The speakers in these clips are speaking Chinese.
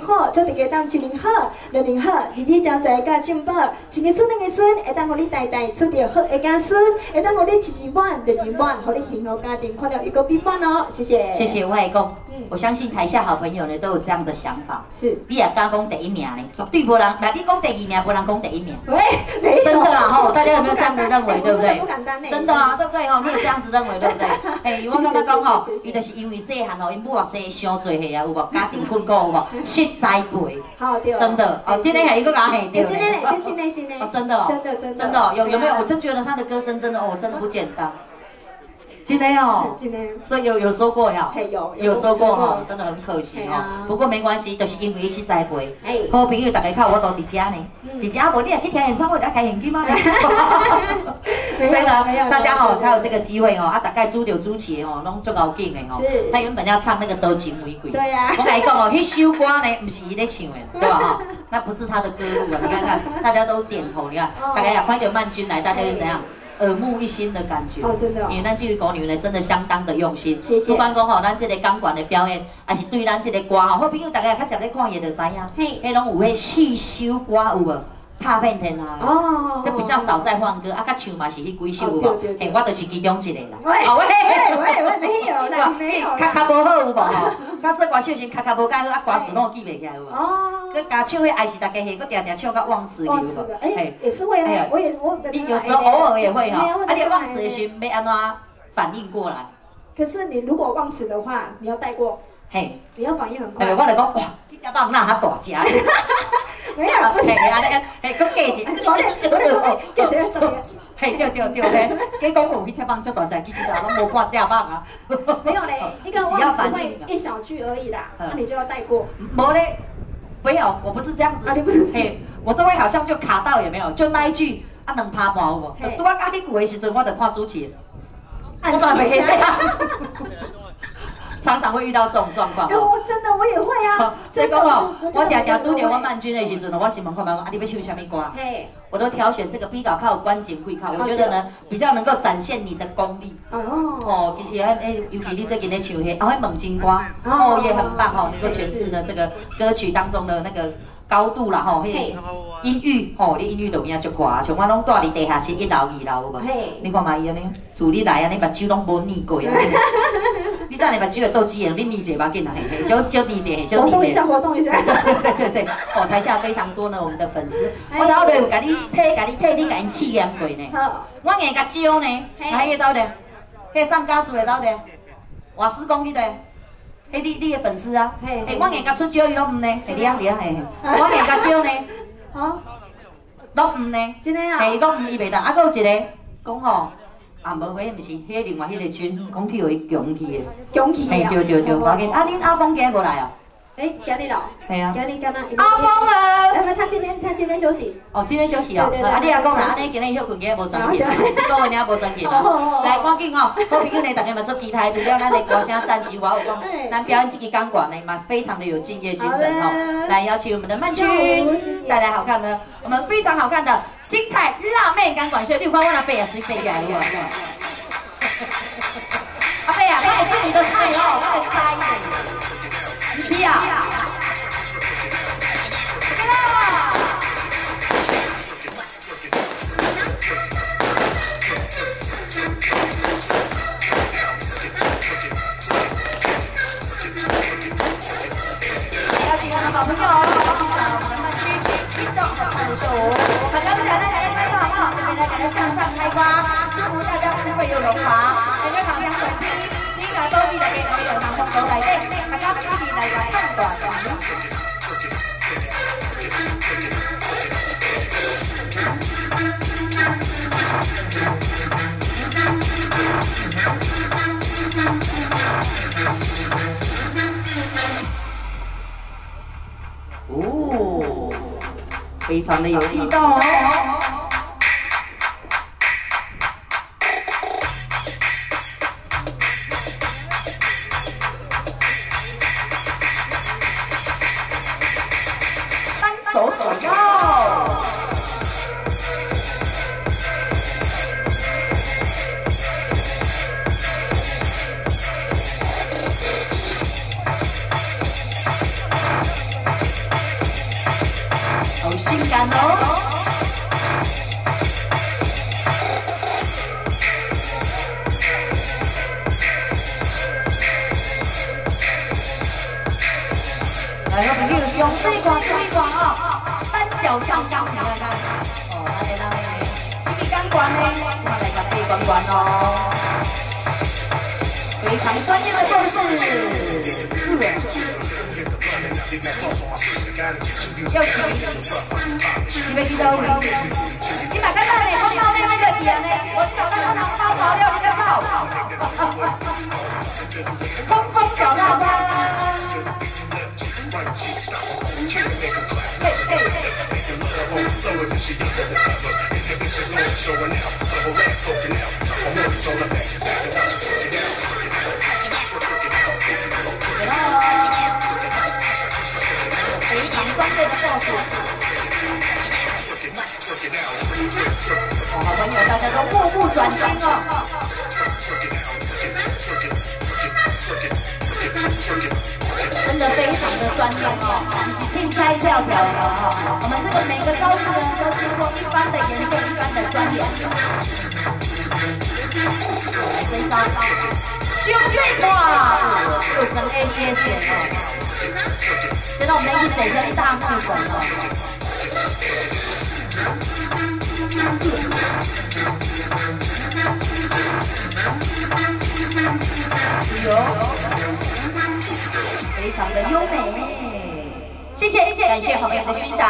好，祝大家当一年好，六年好，日子交财加进步，一年孙两年孙，会当互你代代出着好一家孙，会当互你一日满，日日满，互你幸福家庭，看到一个比满哦，谢谢。谢谢外公。嗯，我相信台下好朋友呢都有这样的想法。是，你也刚讲第一名呢，绝对无人，那你讲第二名，无人讲第一名。喂，真的啦吼，大家有没有这样的认为，对不对？不敢当真的啊，对不对吼？你也这样子认为，对不对？哎，我刚刚讲吼，伊就是因为细汉吼，因母啊生伤济岁啊，有无？家庭困苦有无？失栽培。好对，真的哦，今天还一个讲嘿，对，今天嘞，今天今天，哦，真的哦，真的真的，真的有有没有？我真觉得他的歌声真的哦，真的不简单。今天哦，今天，所以有有说过呀，有有说过哈，真的很可惜哦。不过没关系，就是因为是栽培，好朋友大家看我都伫家呢，伫家无你也去听演唱会，来开现金吗？所以呢，大家哦才有这个机会哦。啊，大概煮着煮起哦，拢足够劲的哦。他原本要唱那个多情玫瑰，对呀。我跟你讲哦，那首歌呢，不是伊咧唱的，对吧？哈，那不是他的歌路啊。你看看，大家都点头，你看，大家也欢迎曼君来，大家是怎样？耳目一新的感觉哦，真的，因为咱这位歌女呢，真的相当的用心。谢谢。不管讲吼，咱这个钢管的表演，还是对咱这个歌吼，好朋友大家较常咧看也就知影，嘿，迄拢有迄四首歌有无？拍片天啊，哦，就比较少在放歌，啊，甲唱嘛是迄几首有无？嘿，我就是其中一个啦。喂喂喂喂，没有啦，没有。卡卡无好有无吼？甲做歌手时卡卡无介好，啊，歌词拢记袂起来有无？哦。佮加唱迄爱是大家戏，佮定定唱到忘词有无？哎，也是会嘞，我也我。你有时候偶尔也会哈，啊，你忘词时要安怎反应过来？可是你如果忘词的话，你要带过。嘿，你要反应很快。我来讲，哇，你只棒那哈大只。没有，不是 安尼，嘿，佮价钱，我咧，我咧，叫谁来做？嘿，对对对嘿，你讲有去吃棒，足大只，其实啊，拢无半只棒啊。没有嘞，一个忘词会一小句而已啦，那你就要带过。没嘞，没有，我不是这样子。啊，你不是？嘿，我都会好像就卡到也没有，就那一句啊，能趴毛无？拄啊，甲你句的时阵，我就看主持人。我算没听。常常会遇到这种状况。我真的我也会啊。所以讲哦，我常常拄着我曼君的时阵，我是问看问讲，啊，你要唱什么歌？嘿，我都挑选这个比较靠关键会靠，我觉得呢比较能够展现你的功力。哦哦，其实诶，尤其你最近在唱迄，啊，迄梦金瓜，哦也很棒哦，能够诠释呢这个歌曲当中的那个高度啦吼，迄个音域，吼，你音域都变啊足高，像我拢住伫地下室一楼二楼有无？嘿，你看嘛伊安尼，自你来安尼目睭拢无眯过啊。你等下目睭会斗鸡眼，你理解吧，进来，小小理解，小理解。活动一下，活动一下。对对对对，哦，台下非常多呢，我们的粉丝。我到底有甲你替，甲你替，你甲因试验过呢？好。我硬甲招呢，还个到底？迄上家属的到底？瓦斯工迄个？迄你你的粉丝啊？嘿。我硬甲出招伊拢唔呢？是你啊你啊嘿。我硬甲招呢？好。拢唔呢？真的啊？嘿，讲唔伊袂当，啊，佫有一个讲吼。啊，无迄毋是，迄另外迄个群，讲去互伊强去的，强去啊！对对对，要紧。啊，恁阿峰今日无来哦？诶，今日咯，系啊，今日今日阿峰啊，哎，他今天他今天休息。哦，今天休息哦。对对对。啊，你阿讲啦，安尼今天休困，今日无赚钱，这个月你也无赚钱啊。来，赶紧哦，好朋友呢，大家嘛做其他，除了咱的歌声赞许我有讲，咱表演这个钢管呢嘛，非常的有敬业精神哦。来，邀请我们的曼君带来好看的，我们非常好看的精彩辣妹钢管秀，六番我那背也是背起来的。阿贝啊，这也是你的菜哦，我的菜，你吃啊？好朋友，好朋友，我们曼君运动好看的秀，大家都来来来来，好不好？这边来给大家向上开花，祝福大家智慧又荣华，每个好朋友手机，你来多记得给朋友拿红包来，大家一起来看短剧。哦，非常的有味道哦。来，我朋友，上水挂水挂哦，单脚上钢，你看看，哦，那里那里，这个钢管呢，我来个背管管哦，非常专业的做事。要骑，你要记得哦。你买个大的，我到那个地呢，我找到他拿包包了，你个操！风风小浪花。嘿嘿。好朋友，大家都目不转睛哦。真的非常的专业哦，轻开跳跳哦。我们这个每个招式呢，都经过一般的研究、一般的专业。真高高，胸最大，又跟 A B S 哦。现在我们已经走成大会馆了。有，非常的优美。谢谢，谢谢，感谢好朋友的欣赏。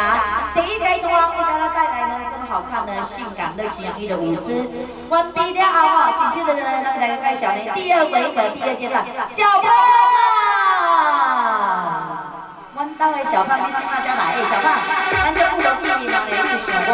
第一阶段为大家带来呢这么好看的性感热情洋溢的舞姿。完毕了啊！紧接着呢，来个小林第二回合，第二阶段，小胖。当位小胖，你请大家来，小胖，咱这不能避免让你去说话。